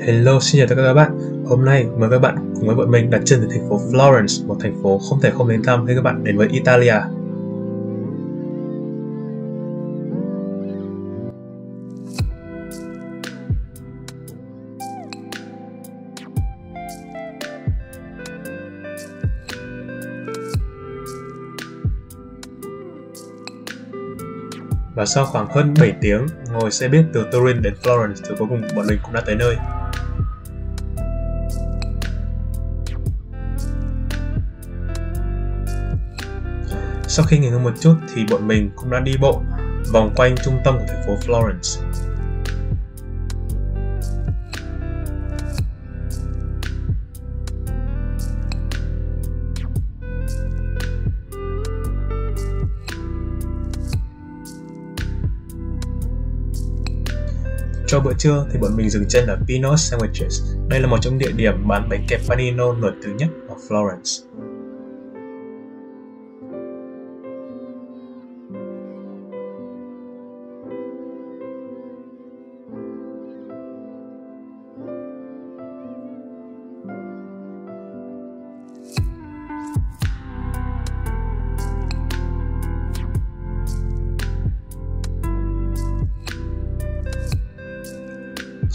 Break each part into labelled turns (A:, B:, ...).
A: Hello, xin chào tất cả các bạn. Hôm nay mời các bạn cùng với bọn mình đặt chân đến thành phố Florence, một thành phố không thể không đến thăm khi các bạn đến với Italia. Và sau khoảng hơn 7 tiếng ngồi xe buýt từ Turin đến Florence thì cuối cùng bọn mình cũng đã tới nơi. Sau khi nghỉ ngơi một chút thì bọn mình cũng đã đi bộ vòng quanh trung tâm của thành phố Florence. Cho bữa trưa thì bọn mình dừng chân ở Pino's Sandwiches. Đây là một trong địa điểm bán bánh kẹp panino nổi tiếng nhất ở Florence.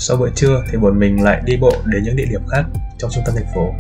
A: Sau bữa trưa thì bọn mình lại đi bộ đến những địa điểm khác trong trung tâm thành phố.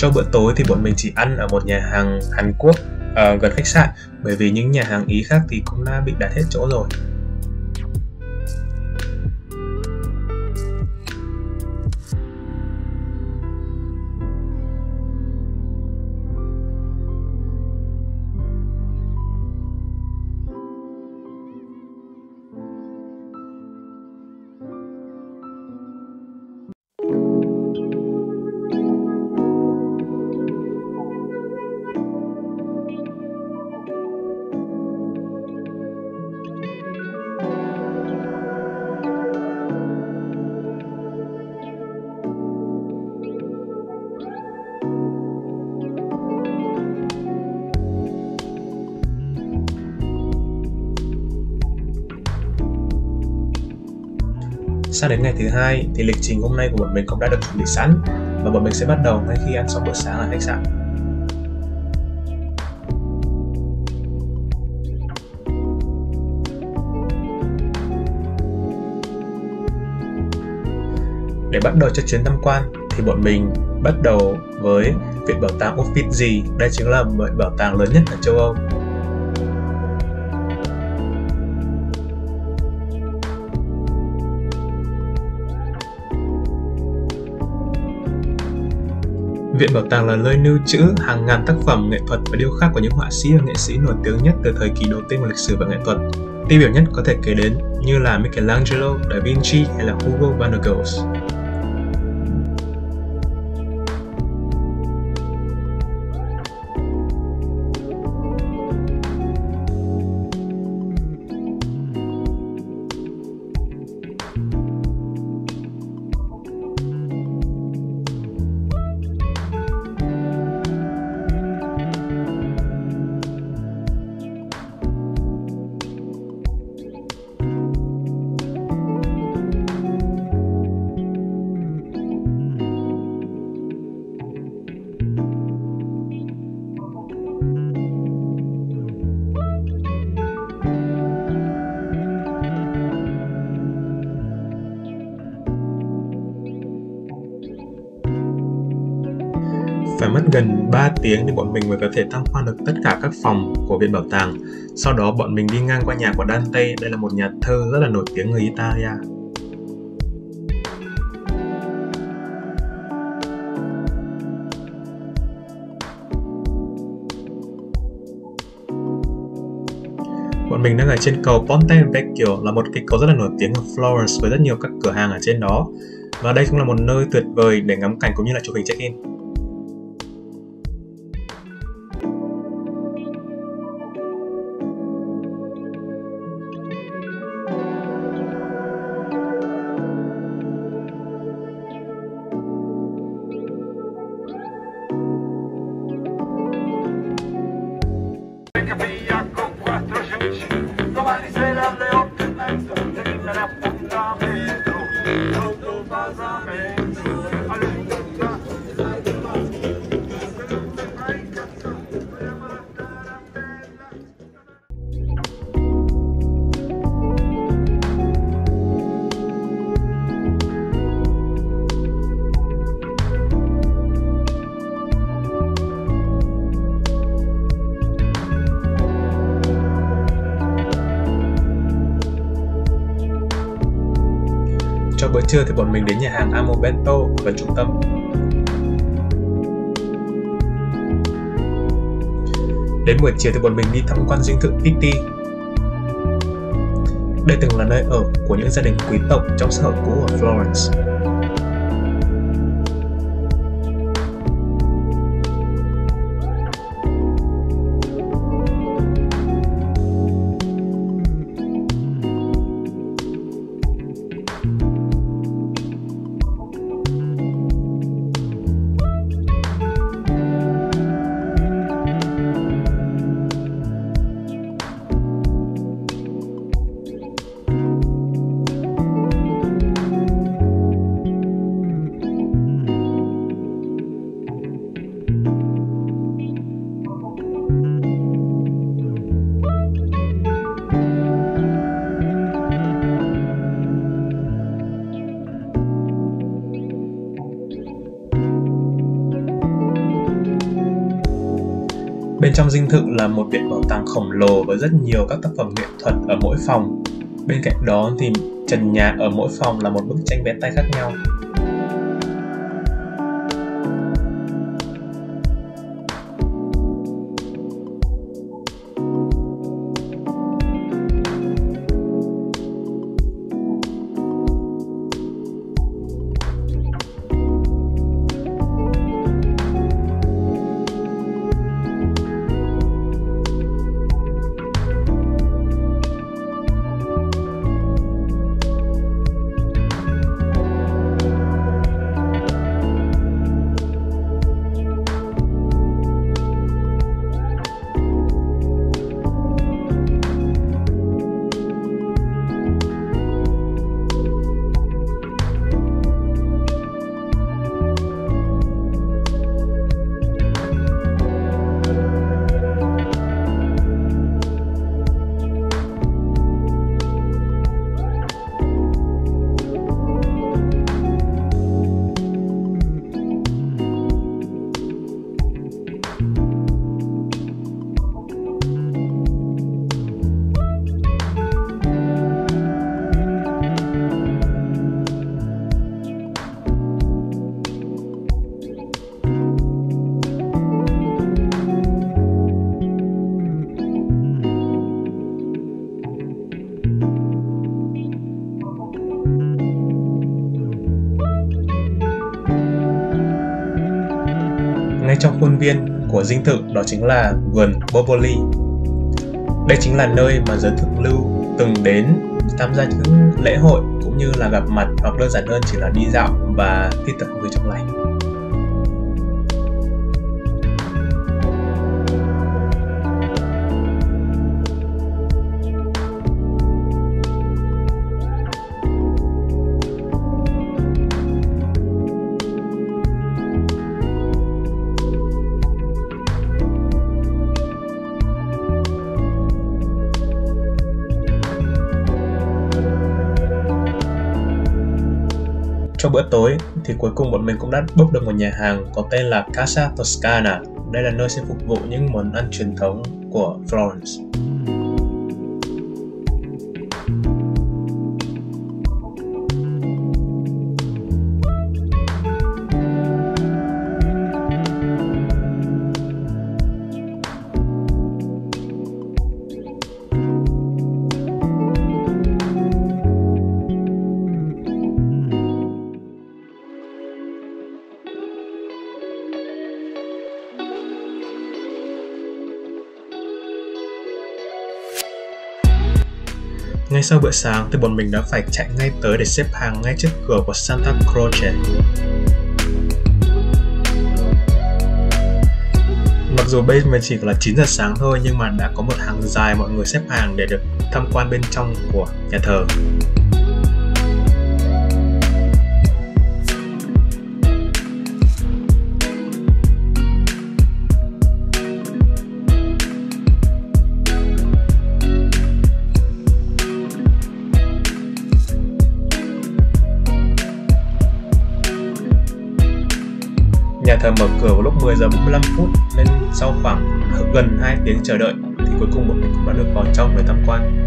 A: Cho bữa tối thì bọn mình chỉ ăn ở một nhà hàng Hàn Quốc uh, gần khách sạn. Bởi vì những nhà hàng Ý khác thì cũng đã bị đặt hết chỗ rồi. Sang đến ngày thứ hai, thì lịch trình hôm nay của bọn mình cũng đã được chuẩn bị sẵn và bọn mình sẽ bắt đầu ngay khi ăn xong bữa sáng ở khách sạn. Để bắt đầu cho chuyến tham quan, thì bọn mình bắt đầu với Viện Bảo tàng Uffizi. Đây chính là viện bảo tàng lớn nhất ở châu Âu. Viện Bảo tàng là nơi lưu trữ hàng ngàn tác phẩm nghệ thuật và điêu khắc của những họa sĩ và nghệ sĩ nổi tiếng nhất từ thời kỳ đầu tiên của lịch sử và nghệ thuật. Tiêu biểu nhất có thể kể đến như là Michelangelo, Da Vinci hay là Hugo van der Goes. Tiếng thì bọn mình mới có thể tham quan được tất cả các phòng của viện bảo tàng. Sau đó bọn mình đi ngang qua nhà của Dante, đây là một nhà thơ rất là nổi tiếng người Italia. Bọn mình đang ở trên cầu Ponte Vecchio là một cái cầu rất là nổi tiếng ở Florence với rất nhiều các cửa hàng ở trên đó. Và đây cũng là một nơi tuyệt vời để ngắm cảnh cũng như là chụp hình check-in. Trưa thì bọn mình đến nhà hàng Amo Bento gần trung tâm. Đến buổi chiều thì bọn mình đi tham quan dinh thự Pitti. Đây từng là nơi ở của những gia đình quý tộc trong xã hội cũ ở Florence. Trong dinh thự là một viện bảo tàng khổng lồ với rất nhiều các tác phẩm nghệ thuật ở mỗi phòng. Bên cạnh đó thì trần nhà ở mỗi phòng là một bức tranh vẽ tay khác nhau. Viên của dinh thự đó chính là vườn Boboli. Đây chính là nơi mà giới thượng lưu từng đến tham gia những lễ hội cũng như là gặp mặt hoặc đơn giản hơn chỉ là đi dạo và hít thở không khí trong lành. Trong bữa tối thì cuối cùng bọn mình cũng đã book được một nhà hàng có tên là Casa Toscana. Đây là nơi sẽ phục vụ những món ăn truyền thống của Florence. Ngay sau bữa sáng thì bọn mình đã phải chạy ngay tới để xếp hàng ngay trước cửa của Santa Croce. Mặc dù bây giờ chỉ là 9 giờ sáng thôi, nhưng mà đã có một hàng dài mọi người xếp hàng để được tham quan bên trong của nhà thờ. Nhà thờ mở cửa vào lúc 10 giờ 45 phút, nên sau khoảng gần 2 tiếng chờ đợi thì cuối cùng bọn mình cũng đã được vào trong để tham quan.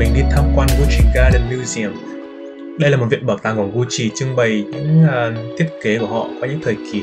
A: Mình đi tham quan Gucci Garden Museum. Đây là một viện bảo tàng của Gucci trưng bày những uh, thiết kế của họ qua những thời kỳ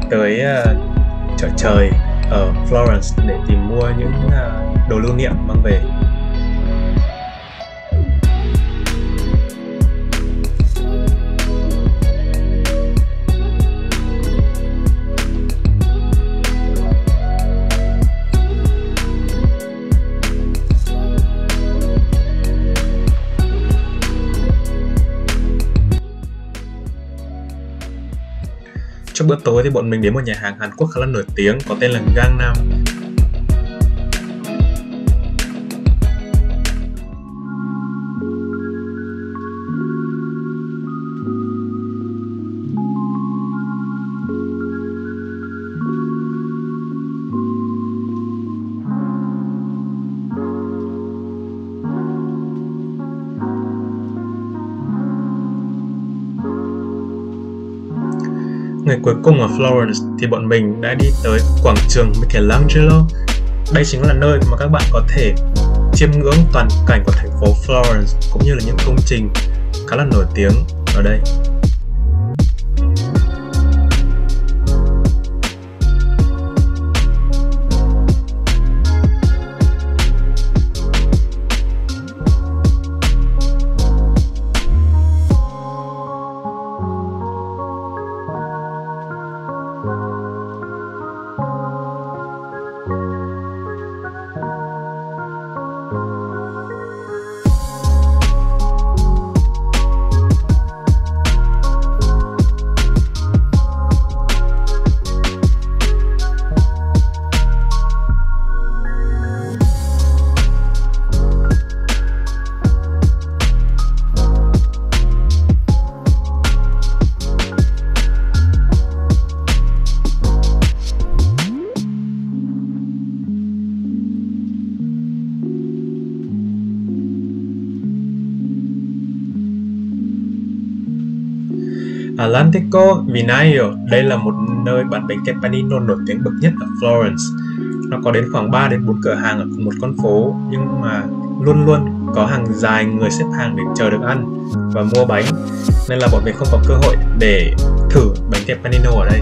A: đi tới uh, chợ trời ở Florence để tìm mua những uh, đồ lưu niệm mang về. Tối thì bọn mình đến một nhà hàng Hàn Quốc khá là nổi tiếng, có tên là Gangnam Ngày cuối cùng ở Florence thì bọn mình đã đi tới quảng trường Michelangelo. Đây chính là nơi mà các bạn có thể chiêm ngưỡng toàn cảnh của thành phố Florence, cũng như là những công trình khá là nổi tiếng ở đây. Atlantico Vinaio, đây là một nơi bán bánh kem panino nổi tiếng bậc nhất ở Florence. Nó có đến khoảng 3 đến 4 cửa hàng ở cùng một con phố nhưng mà luôn luôn có hàng dài người xếp hàng để chờ được ăn và mua bánh nên là bọn mình không có cơ hội để thử bánh kem panino ở đây.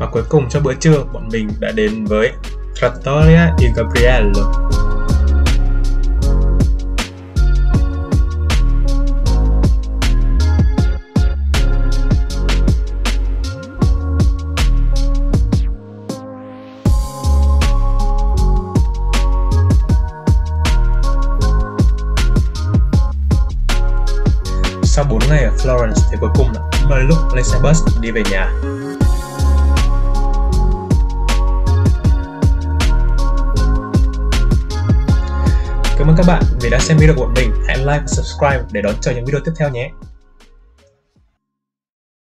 A: Và cuối cùng cho bữa trưa, bọn mình đã đến với Trattoria di Gabriello. Sau 4 ngày ở Florence thì cuối cùng là lúc lên xe bus đi về nhà. Các bạn vì đã xem video của bọn mình. Hãy like và subscribe để đón chờ những video tiếp theo nhé.